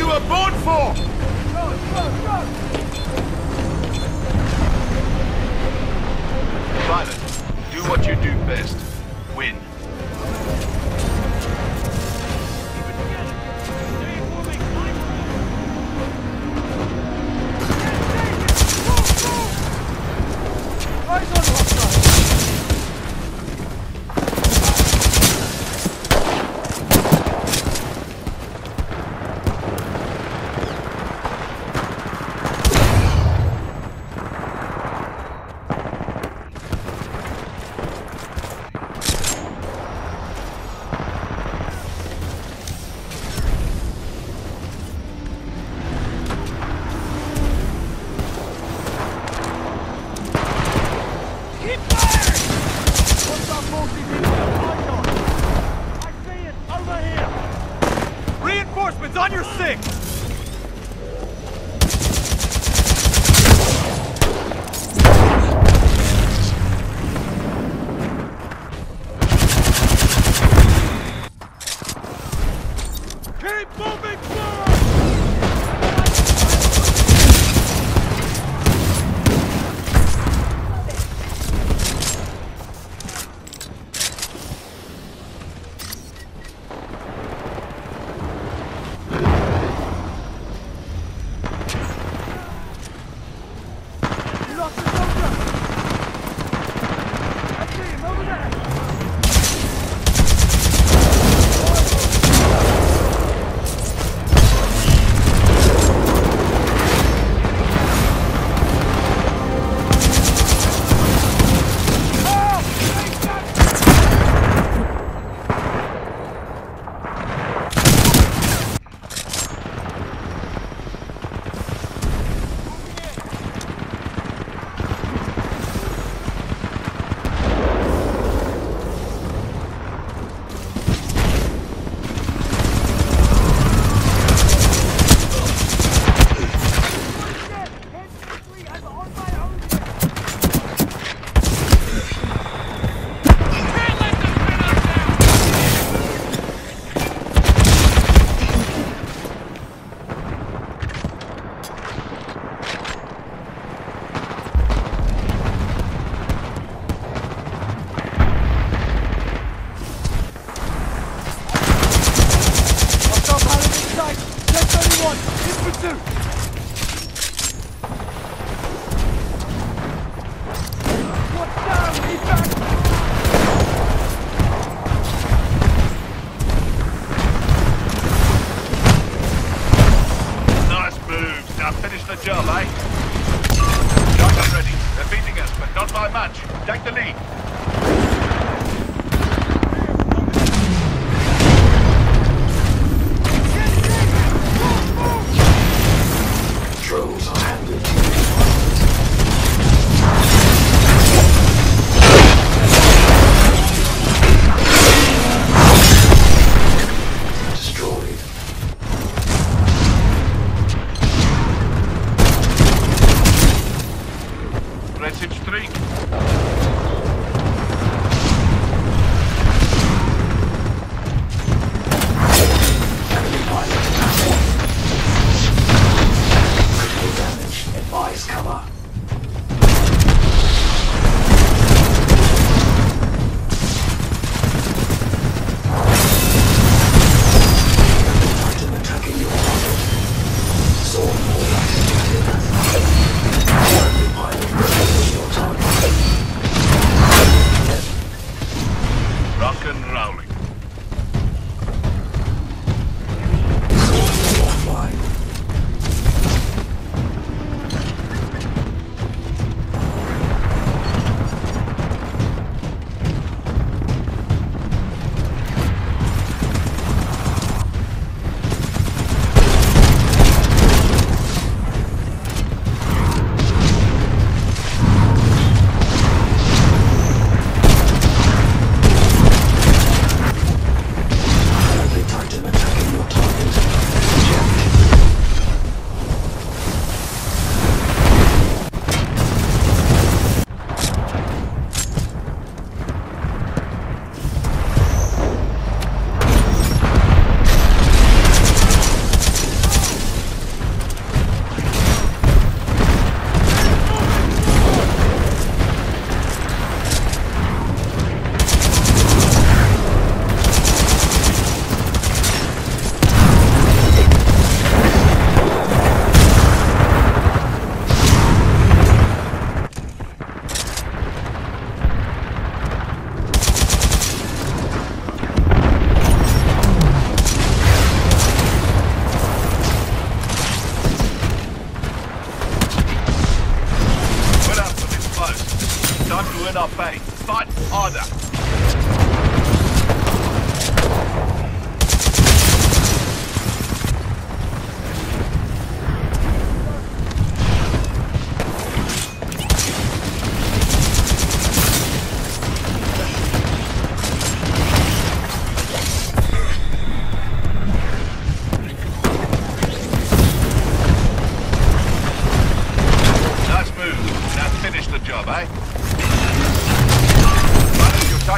you for? Go, go, go. Do what you do best. vai ser destruído. Rock and rolling.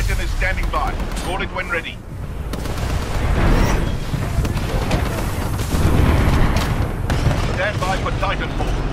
Titan is standing by. Call it when ready. Stand by for Titanfall.